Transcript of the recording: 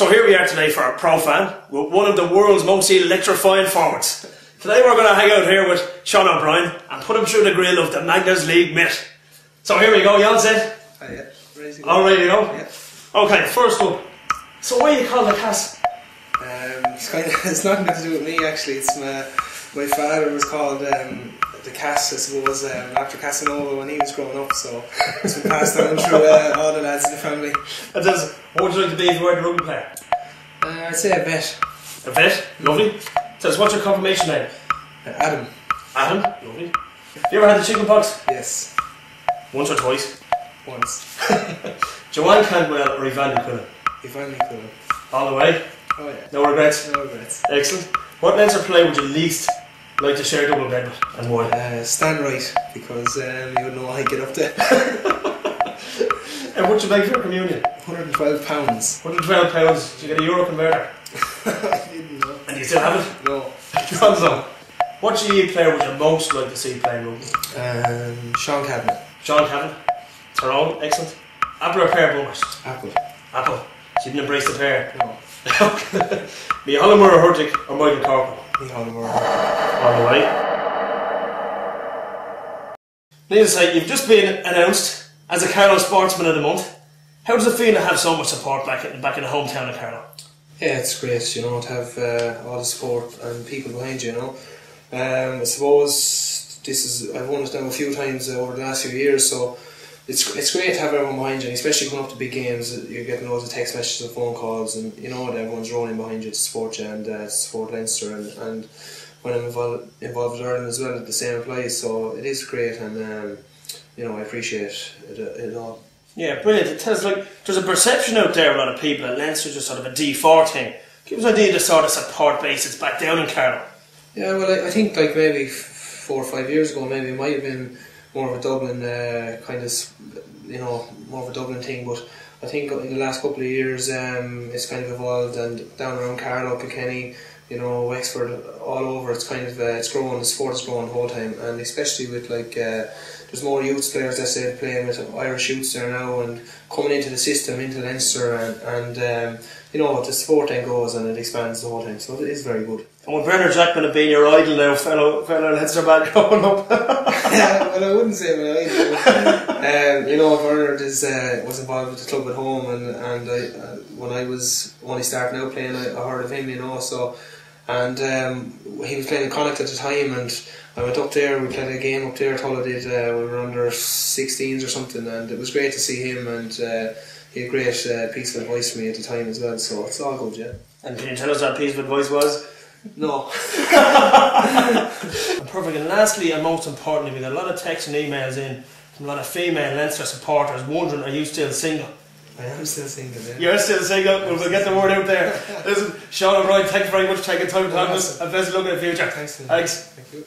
So here we are today for our Pro Fan with one of the world's most electrifying forwards. Today we're going to hang out here with Sean O'Brien and put him through the grill of the Magners League myth. So here we go, Jan said. Oh, yeah. Ready? All ready to go? Yeah. Okay, first up. So why are you called the cast? Um, it's, kind of, it's nothing to do with me actually. It's my my father was called um, the Cass, I suppose, um, after Casanova when he was growing up. So it's been passed down through uh, all the lads in the family. It says, what would you like to be if you were a rugby player? Uh, I'd say a vet. A vet, lovely. Says, what's your confirmation name? Uh, Adam. Adam, lovely. Have you ever had the chicken pox? Yes. Once or twice. Once. Joanne Cantwell or Evanne Ní Chuilinn? Ivan Nicola. All the way. Oh yeah. No regrets. No regrets. Excellent. What Leinster play would you least like to share double bed and why? Uh, Stan Wright because um, you would know I get up there. And what you make for your communion? 112 pounds. 112 pounds. Did you get a euro converter? I didn't know. And you still have it? No. Gonzo. What GAA player would you most like to see playing rugby? Um, Sean Cavanagh. Sean Cavanagh. Tyrone. Excellent. Apple or pear bummers? Apple. Apple. You didn't embrace the pear. No. Me Hollamore or Hurtig or Michael Corcoran? All the way. Needless to say, you've just been announced as a Carlow Sportsman of the Month. How does it feel to have so much support back in, back in the hometown of Carlow? Yeah, it's great, you know, to have uh, all the support and people behind you, you know. Um, I suppose this is I've won it now a few times over the last few years, so it's it's great to have everyone behind you, especially going up to big games. You're getting loads of text messages and phone calls, and you know that everyone's rolling behind you to support you and uh, support Leinster. And, and when I'm involved, involved with Ireland as well, at the same applies. So it is great, and um, you know I appreciate it, it all. Yeah, brilliant. It tells like there's a perception out there, a lot of people, that Leinster's just sort of a D4 thing. Give us an idea of the sort of support base that's back down in Carlow. Yeah, well, I, I think like maybe four or five years ago, maybe it might have been more of a Dublin uh, kind of, you know, more of a Dublin thing. But I think in the last couple of years, um, it's kind of evolved, and down around Carlow, Kilkenny, you know, Wexford, all over, it's kind of uh, it's growing. The sport is the whole time, and especially with like. Uh, there's more youth players that say playing with Irish youths there now and coming into the system into Leinster and, and um, you know the sport then goes and it expands the whole time so it is very good. And with Bernard Jackman have been your idol now, fellow fellow Leinster man growing up. yeah, well, I wouldn't say my idol. um, you know, Bernard is uh, was involved with the club at home, and and I, uh, when I was only starting out playing, I, I heard of him, you know. So, and um, he was playing in Connacht at the time, and I went up there. We played a game up there. at did. Uh, we were under 16s or something, and it was great to see him. And uh, he had great uh, piece of advice for me at the time as well. So it's all good, yeah. and can you tell us what that piece of advice was? No. Perfect. And lastly, and most importantly, we got a lot of texts and emails in from a lot of female Leinster supporters wondering, are you still single? I am still single. Yeah. You're still single. Well, we'll get the word out there. Listen, Sean O'Brien, you very much for taking time to to us. And best of luck in the future. Thanks. Thanks. Thank you.